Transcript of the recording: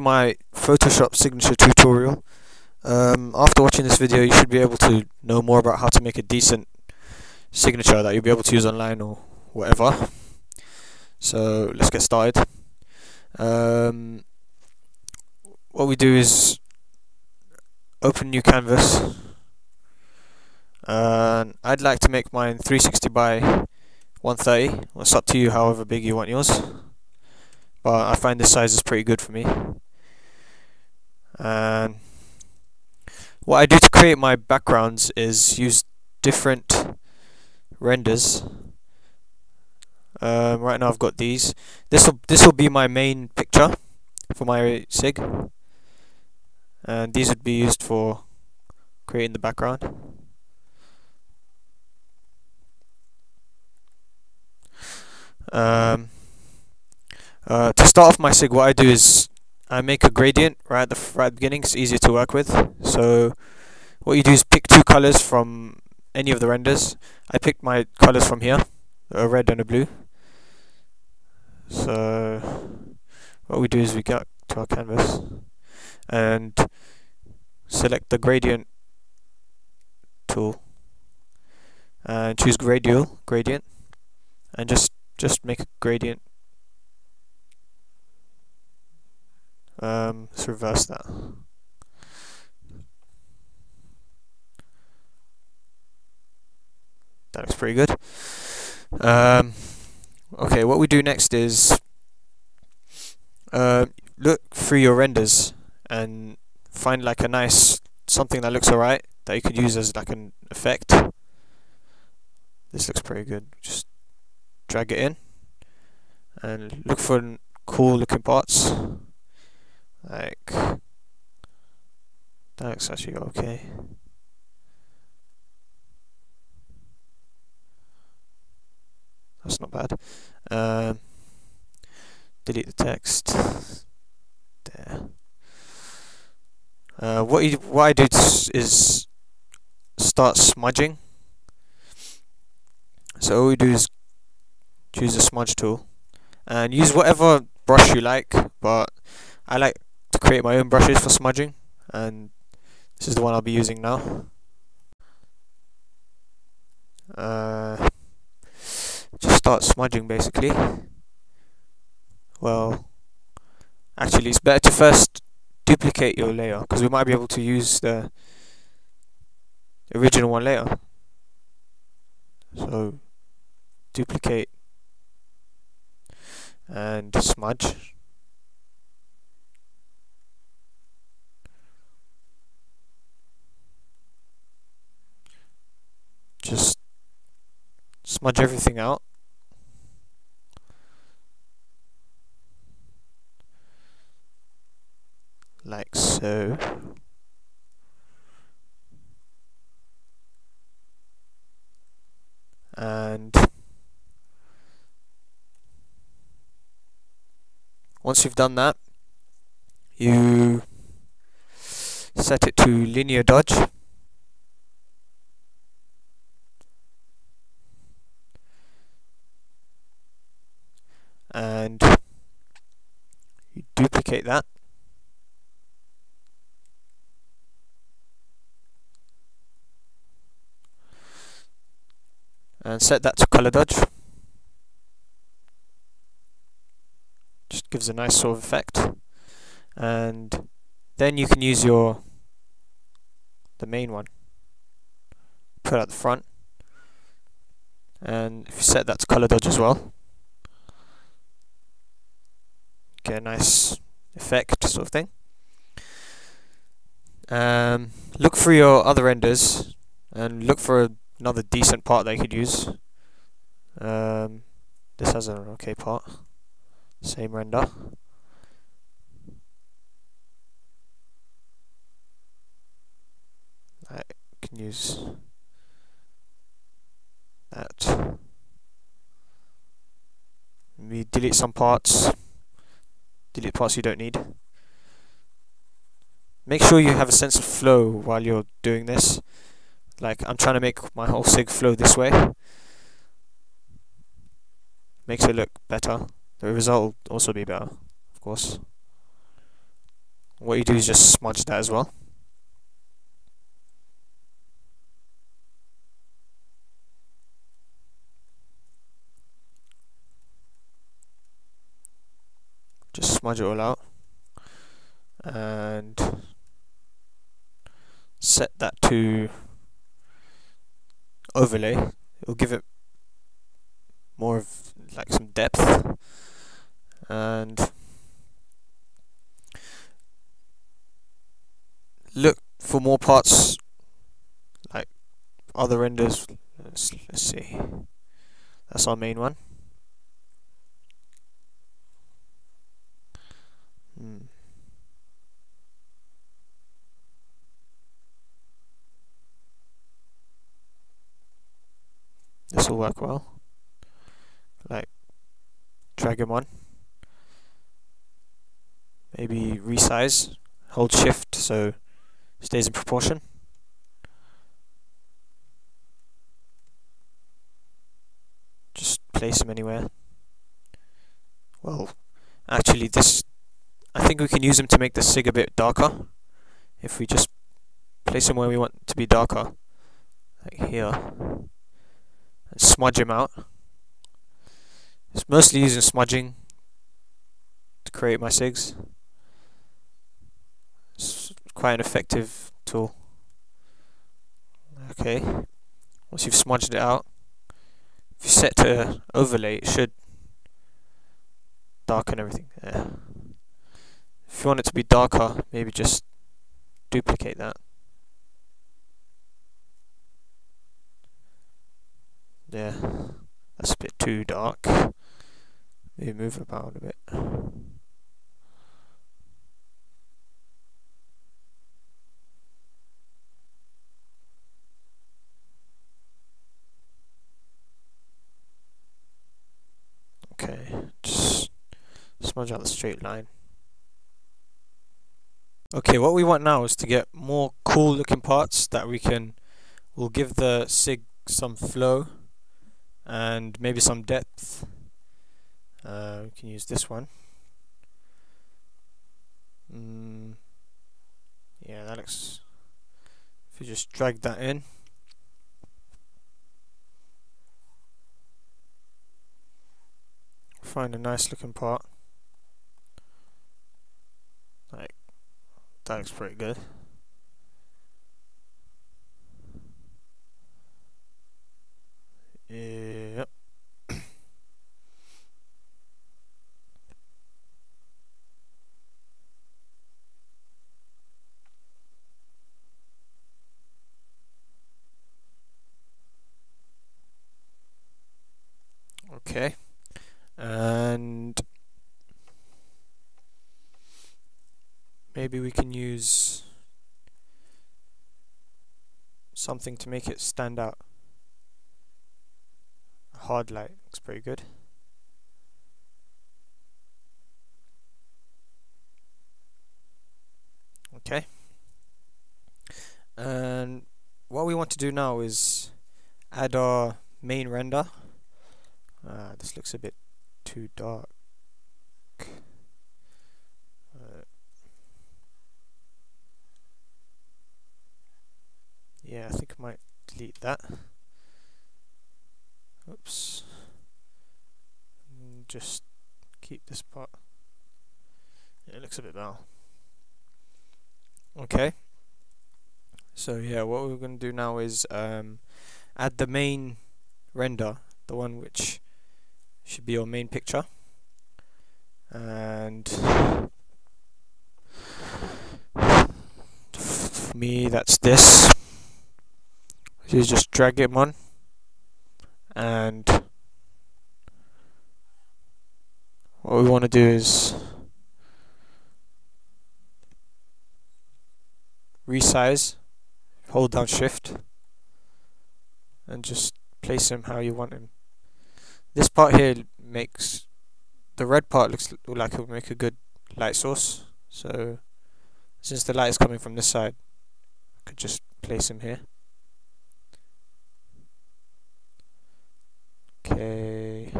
to my Photoshop signature tutorial. Um, after watching this video you should be able to know more about how to make a decent signature that you'll be able to use online or whatever. So let's get started. Um, what we do is open new canvas and I'd like to make mine 360 by 130 it's up to you however big you want yours but I find this size is pretty good for me and what I do to create my backgrounds is use different renders. Um, right now I've got these. This will this will be my main picture for my sig. And these would be used for creating the background. Um, uh, to start off my sig what I do is I make a gradient right at the right beginning it's easier to work with. So what you do is pick two colors from any of the renders. I picked my colors from here a red and a blue. So what we do is we get to our canvas and select the gradient tool and choose gradial gradient and just just make a gradient um, let's reverse that that looks pretty good um, okay what we do next is uh, look through your renders and find like a nice something that looks alright that you could use as like an effect. This looks pretty good. Just drag it in and look for cool looking parts. Like that looks actually okay. That's not bad. Um, delete the text there uh, what, you, what I do is start smudging so all we do is choose the smudge tool and use whatever brush you like but I like create my own brushes for smudging and this is the one I'll be using now. Uh, just start smudging basically. Well actually it's better to first duplicate your layer because we might be able to use the original one later. So duplicate and smudge just smudge everything out like so. And once you've done that, you set it to linear dodge. And you duplicate that. and set that to color dodge. Just gives a nice sort of effect. And then you can use your the main one. Put at the front. And if you set that to color dodge as well get a nice effect sort of thing um, look for your other renders and look for another decent part that you could use. Um, this has an okay part. Same render. I can use that. We delete some parts. Delete parts you don't need. Make sure you have a sense of flow while you're doing this like I'm trying to make my whole sig flow this way makes it look better the result will also be better of course what you do is just smudge that as well. All out and set that to overlay. It'll give it more of like some depth and look for more parts like other renders. Let's, let's see. That's our main one work well like drag him on maybe resize hold shift so stays in proportion. Just place them anywhere. Well, actually this, I think we can use them to make the SIG a bit darker. If we just place them where we want to be darker, like here, and smudge them out. It's mostly using smudging to create my SIGs It's quite an effective tool. Okay, once you've smudged it out, if you set to overlay, it should darken everything. Yeah. If you want it to be darker, maybe just duplicate that. Yeah, that's a bit too dark. Maybe move it about a bit. Okay, just smudge out the straight line. Okay, what we want now is to get more cool looking parts that we can, will give the SIG some flow and maybe some depth. Uh, we can use this one. Mm, yeah, that looks, if you just drag that in. find a nice looking part. Like, that looks pretty good. Okay. And maybe we can use something to make it stand out. Hard light looks pretty good. Okay. And what we want to do now is add our main render uh, this looks a bit too dark. Uh, yeah, I think I might delete that. Oops. And just keep this part. Yeah, it looks a bit better. Okay. So yeah, what we're going to do now is um, add the main render, the one which should be your main picture. And for me that's this. You just drag it on and what we want to do is resize hold down shift and just place him how you want him this part here makes the red part looks like it would make a good light source. So since the light is coming from this side, I could just place him here. Okay.